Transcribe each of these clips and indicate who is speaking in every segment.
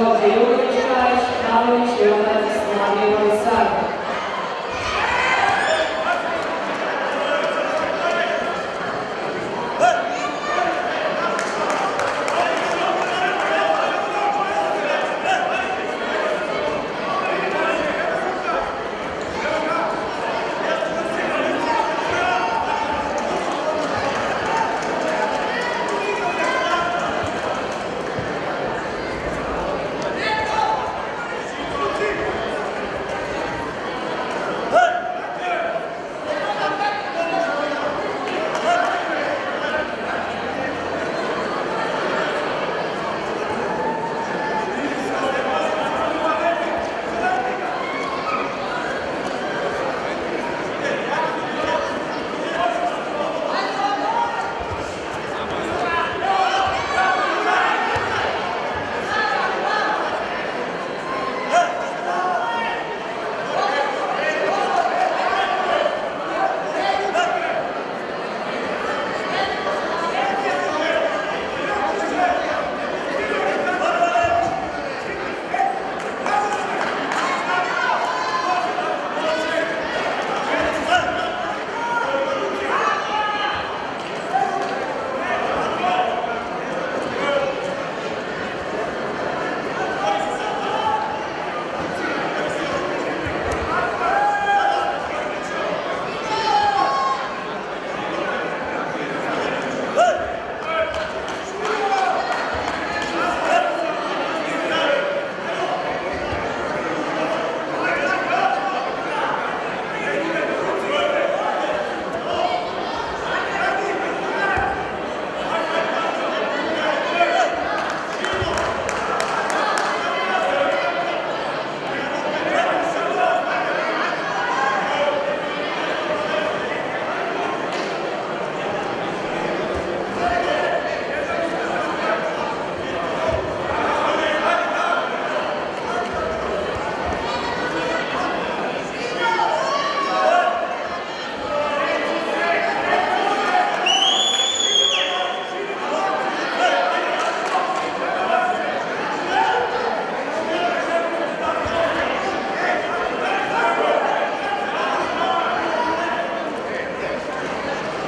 Speaker 1: sozinho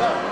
Speaker 1: Go.